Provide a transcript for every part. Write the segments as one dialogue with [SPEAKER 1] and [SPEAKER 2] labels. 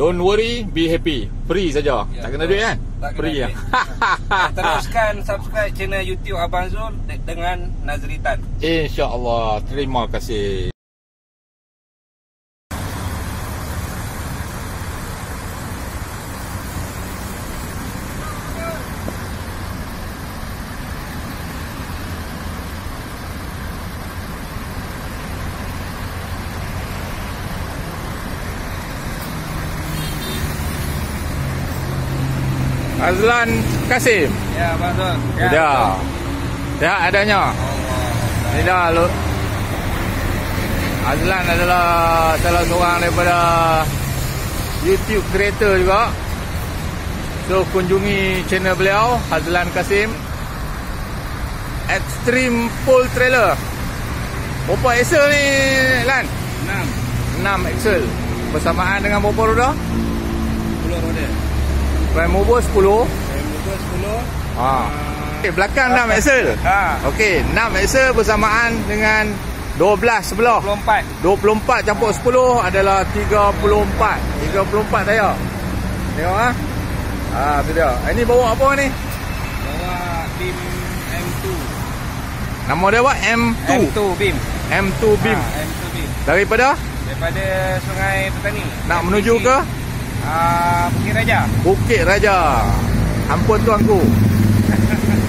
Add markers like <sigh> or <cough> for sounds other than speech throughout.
[SPEAKER 1] Don't worry, be happy. Free saja.
[SPEAKER 2] Ya,
[SPEAKER 1] tak kena duit kan?
[SPEAKER 2] Tak
[SPEAKER 1] Free ya.
[SPEAKER 2] Dan <laughs> teruskan subscribe channel YouTube Abang Zul de- dengan Nazritan.
[SPEAKER 1] InsyaAllah. Terima kasih. Azlan Kasim.
[SPEAKER 2] Ya, Abang Zul.
[SPEAKER 1] Ya. Ya, adanya. Ini dah lu. Azlan adalah salah seorang daripada YouTube creator juga. So kunjungi channel beliau Azlan Kasim. Extreme Full Trailer. Berapa axle ni Lan?
[SPEAKER 2] 6.
[SPEAKER 1] 6 axle. Bersamaan dengan berapa roda?
[SPEAKER 2] 10 roda.
[SPEAKER 1] Prime mover 10.
[SPEAKER 2] Saya muka 10.
[SPEAKER 1] Ha. Okay, belakang 6 axle.
[SPEAKER 2] Ha.
[SPEAKER 1] Okey, 6 axle bersamaan dengan 12 sebelah.
[SPEAKER 2] 24.
[SPEAKER 1] 24 campur 10 adalah 34. 34 saya. Tengok ah. Ah, tu dia. Ini bawa apa ni?
[SPEAKER 2] Bawa BIM M2.
[SPEAKER 1] Nama dia apa? M2.
[SPEAKER 2] M2 BIM.
[SPEAKER 1] M2 Beam.
[SPEAKER 2] Ha, M2 BIM.
[SPEAKER 1] Daripada
[SPEAKER 2] Daripada Sungai Petani.
[SPEAKER 1] nak menuju ke
[SPEAKER 2] Ah, Bukit Raja.
[SPEAKER 1] Bukit Raja. Ampun tuanku.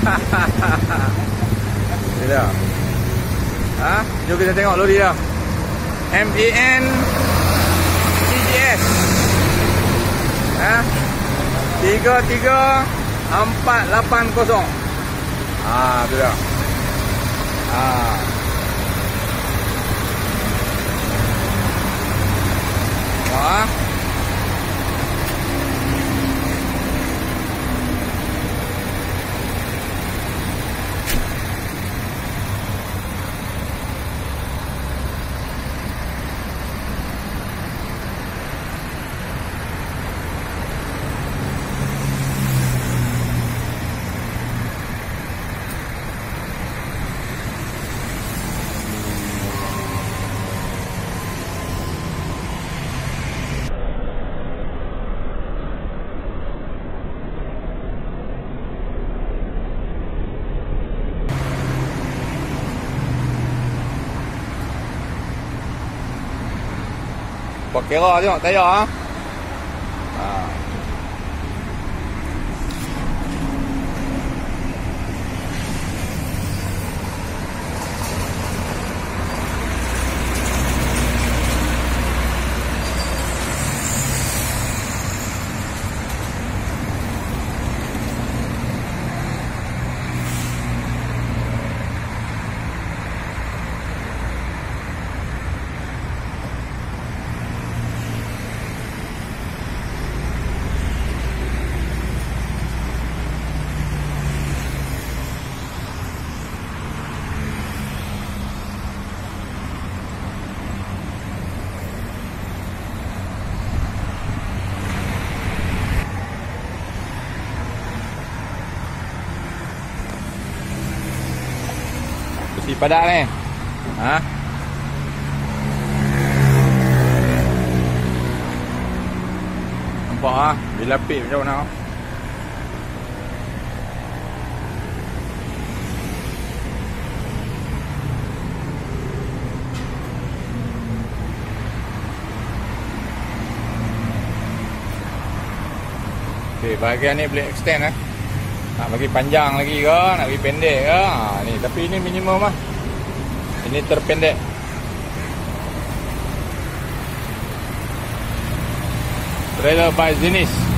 [SPEAKER 1] <laughs> Dia. Ha? Jom kita tengok lori dia. MAN TGS. Ha? 33480. Ah, tu dia. Ah. Wah. Buat kira tengok tayar ha. ha. Padat ni. Ha? Nampak ah, bila pit macam mana? Okey, bahagian ni boleh extend eh. Nak bagi panjang lagi ke, nak bagi pendek ke. Ha, ni tapi ini minimum lah. Ini terpendek. Trailer by Zinis.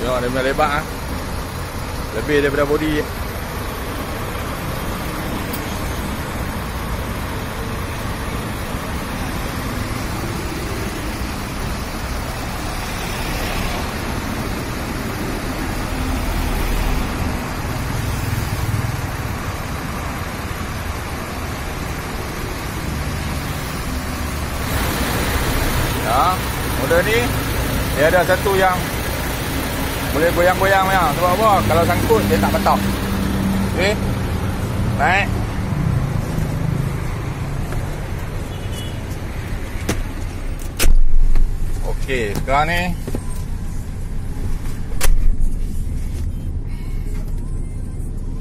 [SPEAKER 1] Tengok dia punya lebat ah. Lebih daripada bodi. Ya, model ni dia ada satu yang boleh goyang-goyang ya. Sebab apa? Kalau sangkut dia tak patah. Okey. Naik. Okey, sekarang ni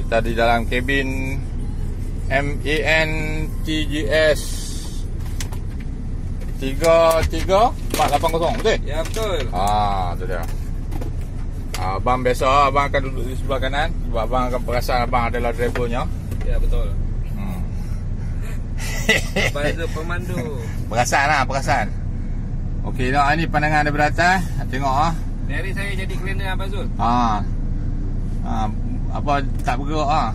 [SPEAKER 1] kita di dalam kabin MAN TGS 33480 betul?
[SPEAKER 2] Ya betul.
[SPEAKER 1] Ah, tu dia. Ah, abang biasa abang akan duduk di sebelah kanan sebab abang akan perasan abang adalah drivernya.
[SPEAKER 2] Ya betul.
[SPEAKER 1] Hmm.
[SPEAKER 2] Abang pemandu. <laughs>
[SPEAKER 1] perasan lah, perasan. Okey, nak ni pandangan daripada atas. Tengok ah.
[SPEAKER 2] Ni hari saya jadi cleaner Abang Zul.
[SPEAKER 1] Ha. Ha, apa tak bergerak ah.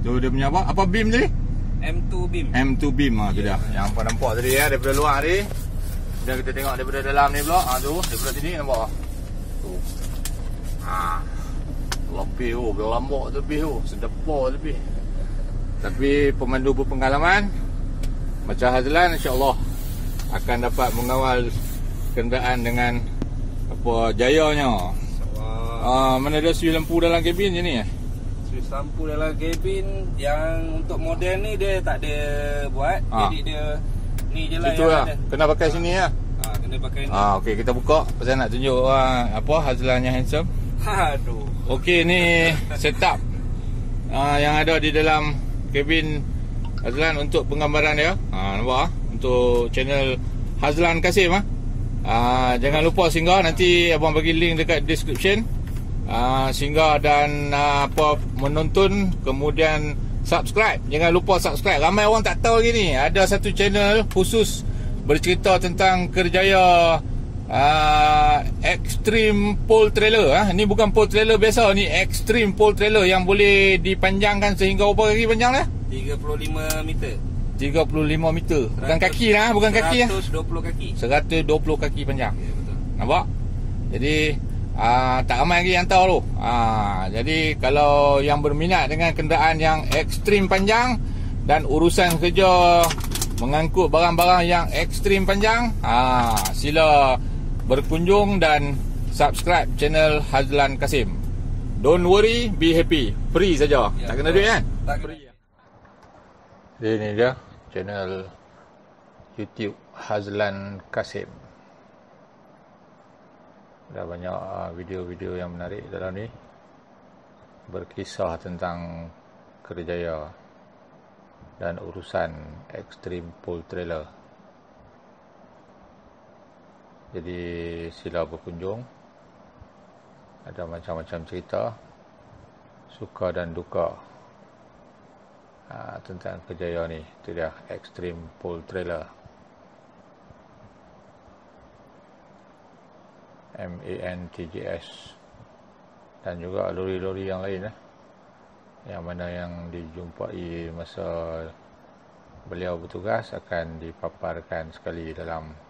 [SPEAKER 1] Tu dia punya apa? Apa beam tadi?
[SPEAKER 2] M2 beam.
[SPEAKER 1] M2 beam ah tu dia. Yang apa nampak tadi ya daripada luar tadi. Dan kita tengok daripada dalam ni pula. Ah tu, daripada sini nampak. Tu. Ha. Lebih oh, berlambak lebih oh, sedepar lebih. Tapi pemandu berpengalaman macam Hazlan insya-Allah akan dapat mengawal kenderaan dengan apa jayanya. Ah mana ada sui lampu dalam kabin je ni eh?
[SPEAKER 2] Suis lampu dalam kabin yang untuk model ni dia tak ada buat.
[SPEAKER 1] Ah.
[SPEAKER 2] Jadi dia ni je lah
[SPEAKER 1] Itu
[SPEAKER 2] yang
[SPEAKER 1] lah.
[SPEAKER 2] ada.
[SPEAKER 1] Kena pakai sini lah.
[SPEAKER 2] Ha, kena pakai ni.
[SPEAKER 1] Ah okey kita buka pasal nak tunjuk ah, apa Hazlan yang handsome.
[SPEAKER 2] Aduh.
[SPEAKER 1] Okey ni setup uh, yang ada di dalam kabin Hazlan untuk penggambaran dia. Ha nampak ah untuk channel Hazlan Kasim ah. Uh, jangan lupa singgah nanti abang bagi link dekat description. Uh, singgah dan uh, apa menonton kemudian subscribe. Jangan lupa subscribe. Ramai orang tak tahu lagi ni. Ada satu channel khusus bercerita tentang kerjaya uh, extreme pole trailer ah. Ni bukan pole trailer biasa ni extreme pole trailer yang boleh dipanjangkan sehingga berapa kaki panjang dah?
[SPEAKER 2] 35 meter.
[SPEAKER 1] 35 meter. Bukan kaki lah, bukan kaki lah.
[SPEAKER 2] 120 kaki.
[SPEAKER 1] 120 kaki panjang.
[SPEAKER 2] Ya betul.
[SPEAKER 1] Nampak? Jadi uh, tak ramai lagi yang tahu tu. Uh, jadi kalau yang berminat dengan kenderaan yang ekstrim panjang dan urusan kerja mengangkut barang-barang yang ekstrim panjang, uh, sila berkunjung dan subscribe channel Hazlan Kasim. Don't worry, be happy. Free saja.
[SPEAKER 2] Ya,
[SPEAKER 1] tak kena duit kan?
[SPEAKER 2] Tak kena.
[SPEAKER 1] Jadi ni dia channel YouTube Hazlan Kasim. Ada banyak uh, video-video yang menarik dalam ni berkisah tentang kerjaya dan urusan ekstrim pull trailer. Jadi sila berkunjung. Ada macam-macam cerita suka dan duka uh, tentang kejayaan ni. Itu dia Extreme Pull Trailer. MANTGS dan juga lori-lori yang lain eh. Yang mana yang dijumpai masa beliau bertugas akan dipaparkan sekali dalam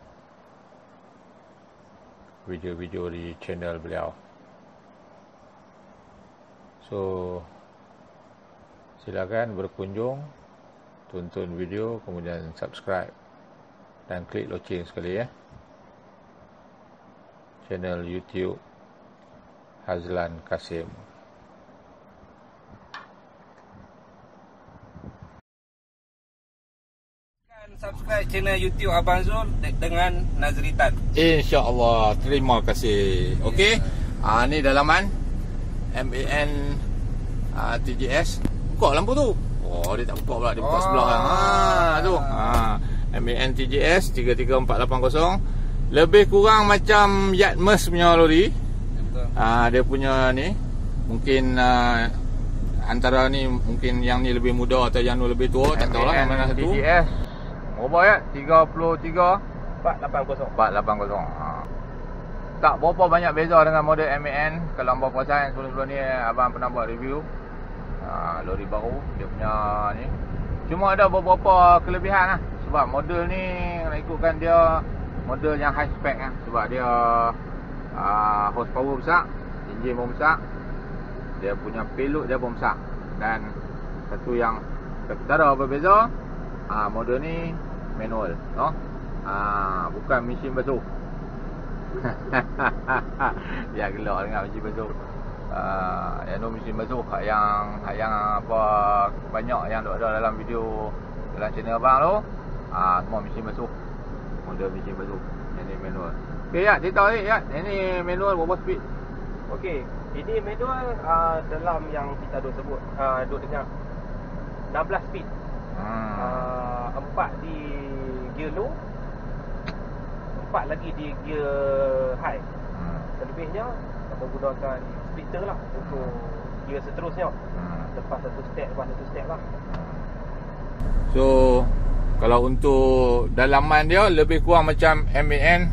[SPEAKER 1] video-video di channel beliau. So silakan berkunjung tonton video kemudian subscribe dan klik loceng sekali ya channel YouTube Hazlan Kasim
[SPEAKER 2] Dan subscribe channel YouTube Abang Zul de- dengan Nazritan.
[SPEAKER 1] InsyaAllah. Terima kasih. Okey. Ah, Ni dalaman. MAN ah, TGS Buka lampu tu. Oh dia tak buka pula. Dia buka
[SPEAKER 2] Oh.
[SPEAKER 1] sebelah. Ah, tu. Ah, MAN TGS 33480 Lebih kurang macam Yatmes punya lori.
[SPEAKER 2] Betul.
[SPEAKER 1] ah, Dia punya ni Mungkin ah, Antara ni Mungkin yang ni lebih muda Atau yang ni lebih tua Tak tahu lah mana satu. TGS Berapa ya? 33
[SPEAKER 2] 480.
[SPEAKER 1] 480 ha. Tak berapa banyak beza dengan model MAN Kalau abang perasan sebelum-sebelum ni Abang pernah buat review. Ha, Lori baru Dia punya ni. Cuma ada beberapa kelebihan lah Sebab model ni Nak ikutkan dia Model yang high spec lah Sebab dia uh, Horsepower besar Enjin pun besar. Dia punya payload dia pun besar. Dan Satu yang Perkara berbeza uh, Model ni Manual no? uh, Bukan mesin basuh <laughs> ya gelak dengan mesin basuh. Uh, yang tu mesin basuh yang yang apa banyak yang ada dalam video dalam channel abang tu. Uh, semua mesin basuh. Model mesin basuh. Yang ni manual. Okey ya, cerita ni ya. Ini manual berapa speed?
[SPEAKER 3] Okey, ini manual uh, dalam yang kita duk sebut uh, duk dengar 16 speed. Uh, empat di gear low. Empat lagi di gear high.
[SPEAKER 1] Hmm.
[SPEAKER 3] Selebihnya menggunakan splitter lah untuk gear seterusnya. Lepas satu step, lepas satu step lah.
[SPEAKER 1] So kalau untuk dalaman dia lebih kurang macam MAN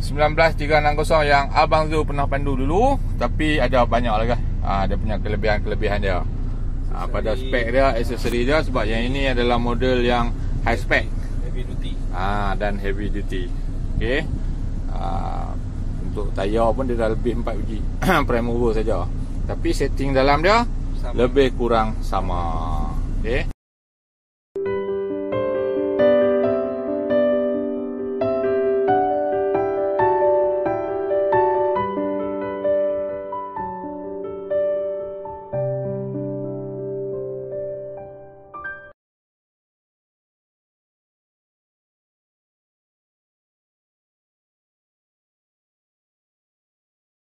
[SPEAKER 1] 19360 yang Abang Zul pernah pandu dulu tapi ada banyak lah kan. Ha, dia punya kelebihan-kelebihan dia. Ha, pada spek dia, aksesori dia sebab yang ini adalah model yang high spec.
[SPEAKER 2] Heavy duty.
[SPEAKER 1] Ha, dan heavy duty. Okey. Ha, untuk tayar pun dia dah lebih 4 biji <clears throat> prime mover saja. Tapi setting dalam dia
[SPEAKER 2] Sama.
[SPEAKER 1] lebih kurang sama. Okey.